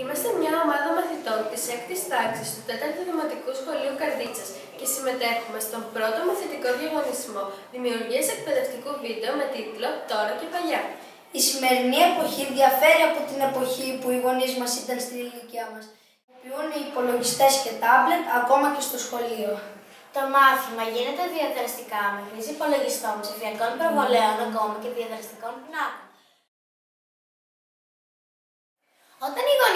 Είμαστε μια ομάδα μαθητών της 6ης τάξης του 4ου Δημοτικού Σχολείου Καρδίτσας και συμμετέχουμε στον πρώτο μαθητικό διαγωνισμό δημιουργίας εκπαιδευτικού βίντεο με τίτλο «Τώρα και παλιά». Η σημερινή εποχή διαφέρει από την εποχή που οι γονείς μας ήταν στην ηλικία μας. Χρησιμοποιούν υπολογιστές και τάμπλετ ακόμα και στο σχολείο. Το μάθημα γίνεται διαδραστικά με χρήση υπολογιστών, ψηφιακών προβολέων ακόμα και διαδραστικών πινάκων.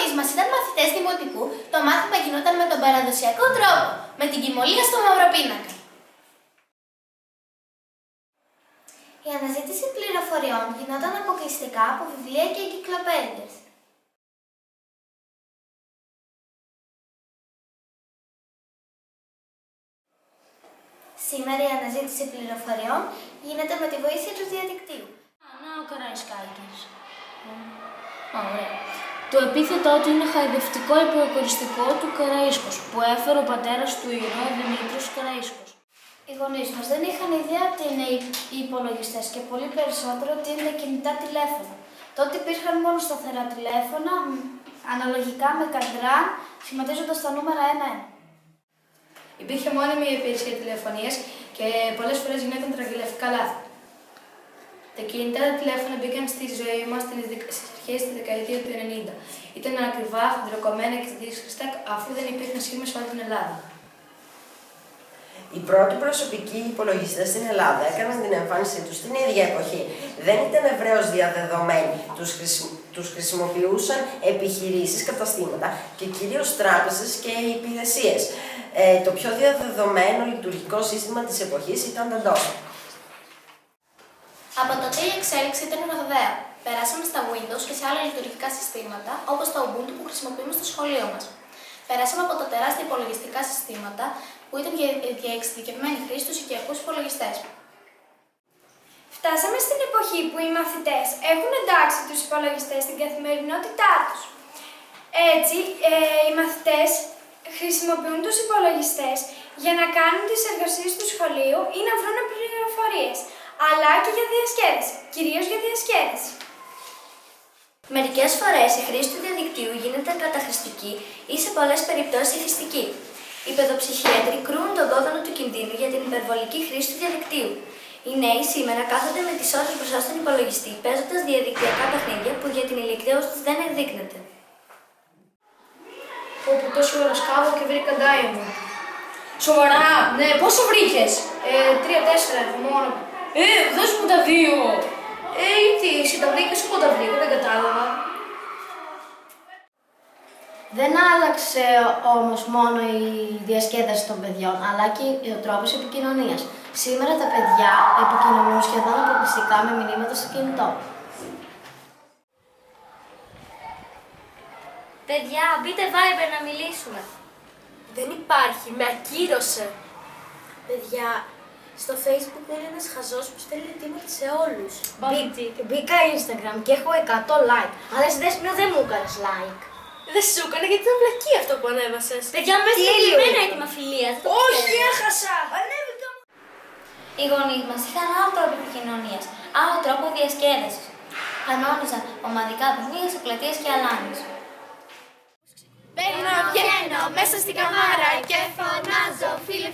Γονείς μας ήταν μαθητές δημοτικού, το μάθημα γινόταν με τον παραδοσιακό τρόπο, με την κοιμωλία στο μαυροπίνακα. Η αναζήτηση πληροφοριών γινόταν αποκλειστικά από βιβλία και εγκυκλοπαίδειες. Σήμερα η αναζήτηση πληροφοριών γίνεται με τη βοήθεια του διαδικτύου. Να ο Καραϊσκάκης. Ωραία. Το επίθετό του είναι χαϊδευτικό υποκοριστικό του Καραΐσκος, που έφερε ο πατέρας του ηρώα Δημήτρης Καραΐσκος. Οι γονείς μας δεν είχαν ιδέα τι είναι οι υπολογιστές και πολύ περισσότερο τι είναι κινητά τηλέφωνα. Τότε υπήρχαν μόνο σταθερά τηλέφωνα, αναλογικά με καντράν, σχηματίζοντας τα νούμερα 1-1. Υπήρχε μόνιμη υπηρεσία τηλεφωνίας και πολλές φορές γινόταν τραγελευτικά λάθη. Τα κινητά τηλέφωνα μπήκαν στη ζωή μας στις αρχές της δεκαετίας του 90. Ήταν ακριβά, χοντροκομμένα και δύσκολα αφού δεν υπήρχαν σχήμα σε όλη την Ελλάδα. Οι πρώτοι προσωπικοί υπολογιστές στην Ελλάδα έκαναν την εμφάνισή τους στην ίδια εποχή. Δεν ήταν ευρέως διαδεδομένοι. Τους τους χρησιμοποιούσαν επιχειρήσεις, καταστήματα και κυρίως τράπεζες και υπηρεσίες. Ε, το πιο διαδεδομένο λειτουργικό σύστημα της εποχής ήταν το DOS. Από τότε η εξέλιξη ήταν ραγδαία. Περάσαμε στα Windows και σε άλλα λειτουργικά συστήματα, όπως το Ubuntu που χρησιμοποιούμε στο σχολείο μας. Περάσαμε από τα τεράστια υπολογιστικά συστήματα που ήταν για εξειδικευμένη χρήση στου οικιακούς υπολογιστές. Φτάσαμε στην εποχή που οι μαθητές έχουν εντάξει τους υπολογιστές στην καθημερινότητά τους. Έτσι, ε, οι μαθητές χρησιμοποιούν τους υπολογιστές για να κάνουν τις εργασίες του σχολείου ή να βρουν πληροφορίες, αλλά και για διασκέδαση, κυρίως για διασκέδαση. Μερικές φορές η χρήση του διαδικτύου γίνεται καταχρηστική ή σε πολλές περιπτώσεις ηθιστική. Οι παιδοψυχίατροι κρούν τον κόδωνα του κινδύνου για την υπερβολική χρήση του διαδικτύου. Οι νέοι σήμερα κάθονται με τι ώρε μπροστά στον υπολογιστή, παίζοντας διαδικτυακά παιχνίδια που για την ηλικία τους δεν ενδείκνεται. Όπου τόση ώρα σκάβω και βρήκα μου. Σοβαρά, ναι, πόσο βρήκες; Ε, τρία-τέσσερα μόνο. Ε, δώσ' μου τα δύο. Ε, τι, εσύ τα βρήκες, εγώ τα βρήκα, δεν κατάλαβα. Δεν άλλαξε όμως μόνο η διασκέδαση των παιδιών, αλλά και ο τρόπος επικοινωνίας. Σήμερα τα παιδιά επικοινωνούν σχεδόν αποκλειστικά με μηνύματα στο κινητό. Παιδιά, μπείτε Viber να μιλήσουμε. Δεν υπάρχει, με ακύρωσε. Παιδιά, στο facebook είναι ένας χαζός που στέλνει αιτήματα σε όλους. Μπήκα Instagram και έχω 100 like, αλλά στη δέσμηνο δεν μου έκανες like. Δεν σου έκανε γιατί ήταν βλακή αυτό που ανέβασες. Παιδιά, με στείλει έτοιμα φιλία. Όχι, έχασα! Οι γονείς μας είχαν άλλο τρόπο επικοινωνίας, άλλο τρόπο διασκέδασης. Κανόνιζαν ομαδικά παιχνίδια σε πλατείες και αλάνες. Μπαίνω, βγαίνω μέσα στην καμάρα και φωνάζω φίλε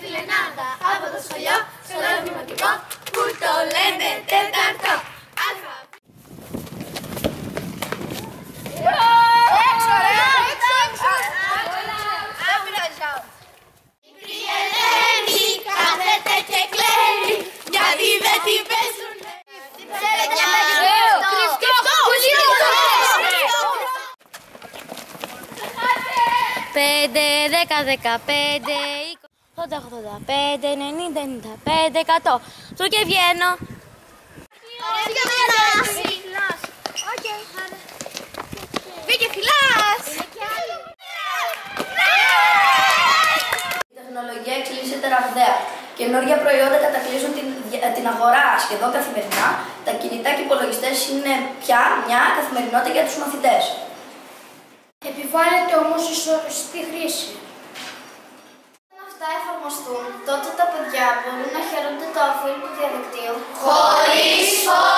85, 90, 95, Του και βγαίνω. Η τεχνολογία εξελίσσεται ραγδαία. Καινούργια προϊόντα κατακλείζουν την, ε, την αγορά σχεδόν καθημερινά. Τα κινητά και υπολογιστές είναι πια μια καθημερινότητα για τους μαθητές. Επιβάλλεται όμως η σωστή χρήση. Όταν αυτά εφαρμοστούν, τότε τα παιδιά μπορούν να χαίρονται το αφήνει του διαδικτύου Χωρίς φόβο!